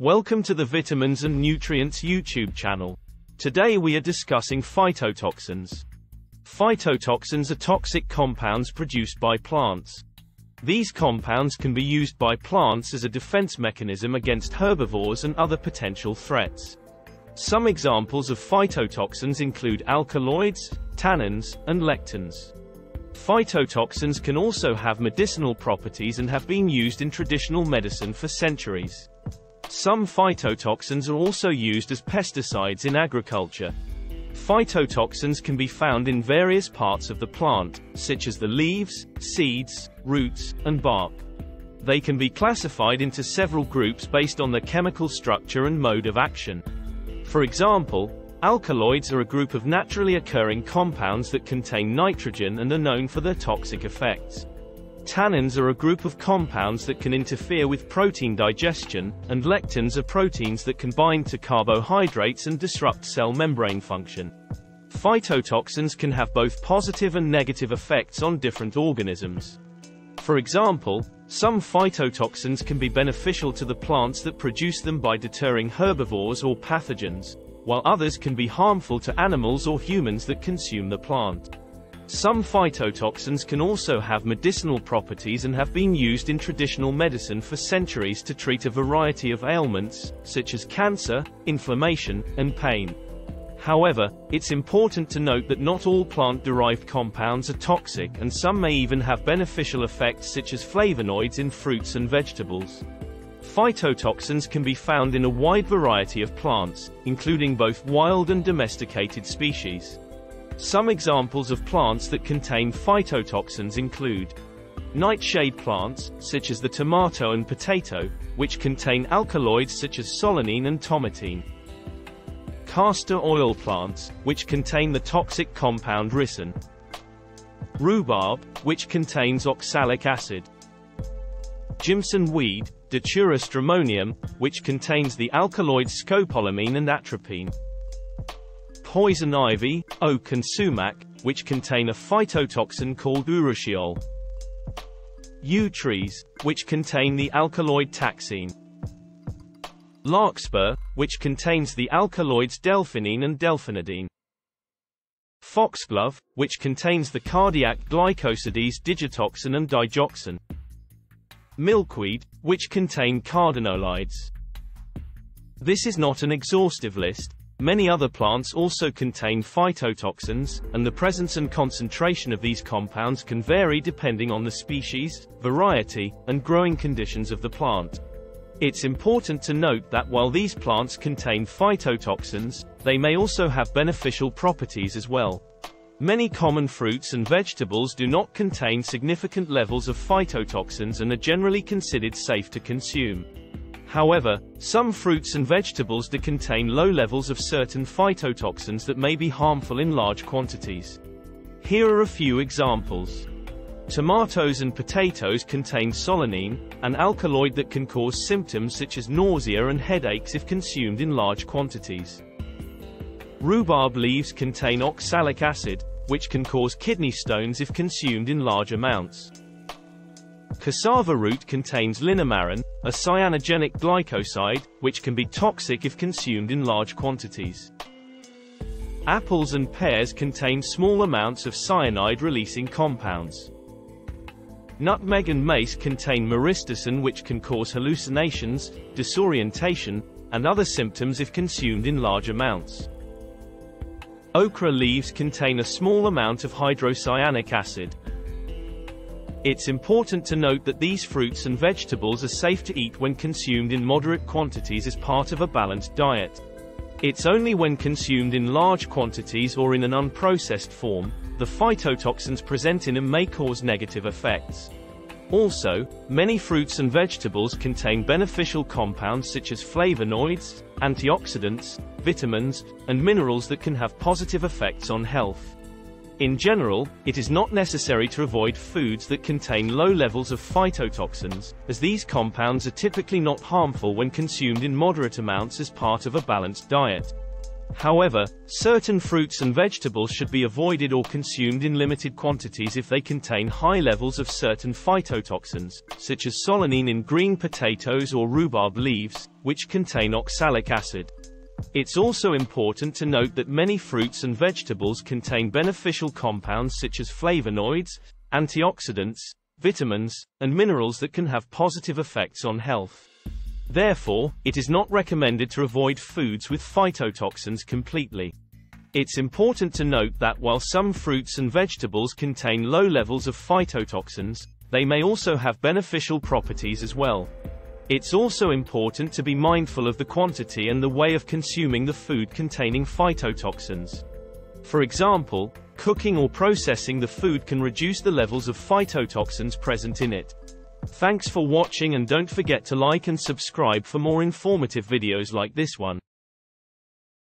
Welcome to the Vitamins and Nutrients YouTube channel. Today we are discussing phytotoxins. Phytotoxins are toxic compounds produced by plants. These compounds can be used by plants as a defense mechanism against herbivores and other potential threats. Some examples of phytotoxins include alkaloids, tannins, and lectins. Phytotoxins can also have medicinal properties and have been used in traditional medicine for centuries. Some phytotoxins are also used as pesticides in agriculture. Phytotoxins can be found in various parts of the plant, such as the leaves, seeds, roots, and bark. They can be classified into several groups based on their chemical structure and mode of action. For example, alkaloids are a group of naturally occurring compounds that contain nitrogen and are known for their toxic effects. Tannins are a group of compounds that can interfere with protein digestion, and lectins are proteins that can bind to carbohydrates and disrupt cell membrane function. Phytotoxins can have both positive and negative effects on different organisms. For example, some phytotoxins can be beneficial to the plants that produce them by deterring herbivores or pathogens, while others can be harmful to animals or humans that consume the plant. Some phytotoxins can also have medicinal properties and have been used in traditional medicine for centuries to treat a variety of ailments, such as cancer, inflammation, and pain. However, it's important to note that not all plant-derived compounds are toxic and some may even have beneficial effects such as flavonoids in fruits and vegetables. Phytotoxins can be found in a wide variety of plants, including both wild and domesticated species. Some examples of plants that contain phytotoxins include nightshade plants, such as the tomato and potato, which contain alkaloids such as solanine and tomatine. Castor oil plants, which contain the toxic compound ricin. Rhubarb, which contains oxalic acid. Jimson weed, Datura stramonium, which contains the alkaloids scopolamine and atropine poison ivy, oak and sumac, which contain a phytotoxin called urushiol. Yew trees, which contain the alkaloid taxine. Larkspur, which contains the alkaloids delphinine and delphinidine. Foxglove, which contains the cardiac glycosides digitoxin and digoxin. Milkweed, which contain cardenolides. This is not an exhaustive list, Many other plants also contain phytotoxins, and the presence and concentration of these compounds can vary depending on the species, variety, and growing conditions of the plant. It's important to note that while these plants contain phytotoxins, they may also have beneficial properties as well. Many common fruits and vegetables do not contain significant levels of phytotoxins and are generally considered safe to consume. However, some fruits and vegetables do contain low levels of certain phytotoxins that may be harmful in large quantities. Here are a few examples. Tomatoes and potatoes contain solanine, an alkaloid that can cause symptoms such as nausea and headaches if consumed in large quantities. Rhubarb leaves contain oxalic acid, which can cause kidney stones if consumed in large amounts. Cassava root contains linamarin, a cyanogenic glycoside, which can be toxic if consumed in large quantities. Apples and pears contain small amounts of cyanide-releasing compounds. Nutmeg and mace contain myristicin which can cause hallucinations, disorientation, and other symptoms if consumed in large amounts. Okra leaves contain a small amount of hydrocyanic acid, it's important to note that these fruits and vegetables are safe to eat when consumed in moderate quantities as part of a balanced diet. It's only when consumed in large quantities or in an unprocessed form, the phytotoxins present in them may cause negative effects. Also, many fruits and vegetables contain beneficial compounds such as flavonoids, antioxidants, vitamins, and minerals that can have positive effects on health. In general, it is not necessary to avoid foods that contain low levels of phytotoxins, as these compounds are typically not harmful when consumed in moderate amounts as part of a balanced diet. However, certain fruits and vegetables should be avoided or consumed in limited quantities if they contain high levels of certain phytotoxins, such as solanine in green potatoes or rhubarb leaves, which contain oxalic acid. It's also important to note that many fruits and vegetables contain beneficial compounds such as flavonoids, antioxidants, vitamins, and minerals that can have positive effects on health. Therefore, it is not recommended to avoid foods with phytotoxins completely. It's important to note that while some fruits and vegetables contain low levels of phytotoxins, they may also have beneficial properties as well. It's also important to be mindful of the quantity and the way of consuming the food containing phytotoxins. For example, cooking or processing the food can reduce the levels of phytotoxins present in it. Thanks for watching and don't forget to like and subscribe for more informative videos like this one.